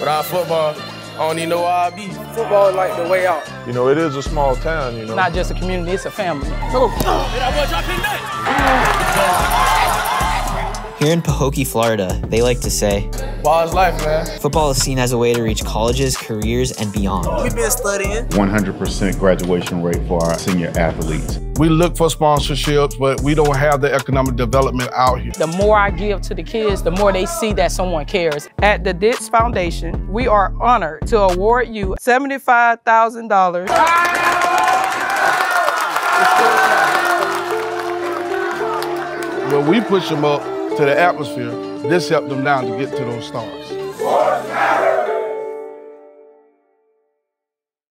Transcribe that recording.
Without football, I don't even know where I'd be. Football is like the way out. You know, it is a small town, you know. Not just a community, it's a family. Here in Pahokee, Florida, they like to say, Ball is life, man. football is seen as a way to reach colleges, careers, and beyond. We've been studying. 100% graduation rate for our senior athletes. We look for sponsorships, but we don't have the economic development out here. The more I give to the kids, the more they see that someone cares. At the DICK'S Foundation, we are honored to award you $75,000. When we push them up to the atmosphere, this helped them down to get to those stars.